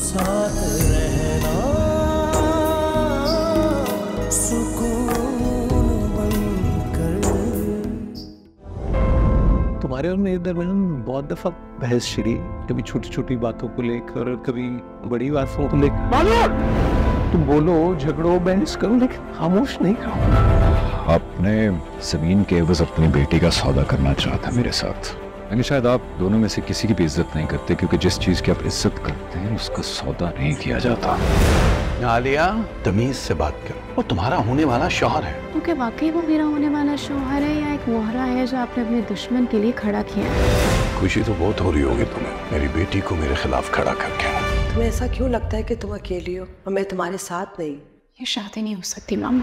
साथ रहना। सुकून बनकर। तुम्हारे और मेरे दरमियान बहुत दफ़ा बहस छिड़ी। कभी छोटी छोटी बातों को लेकर कभी बड़ी बातों को लेकर। तुम बोलो झगड़ो बहस करो लेकिन खामोश नहीं करो आपने ज़मीन के एवज अपनी बेटी का सौदा करना चाहा था मेरे साथ। लेकिन शायद आप दोनों में से किसी की भी इज़्ज़त नहीं करते क्योंकि जिस चीज़ की आप इज़्ज़त करते हैं उसका सौदा नहीं किया जाता। आलिया तमीज से बात करो। वो तुम्हारा होने वाला शौहर है। तो क्या वाकई वो मेरा होने वाला शौहर है या एक मोहरा है जो आपने अपने दुश्मन के लिए खड़ा किया है। खुशी तो बहुत हो रही होगी तुम्हें। मेरी बेटी को मेरे खिलाफ खड़ा करके। तुम्हें ऐसा क्यों लगता है कि तुम अकेली हो? और मैं तुम्हारे साथ नहीं। ये शादी नहीं हो सकती मामा।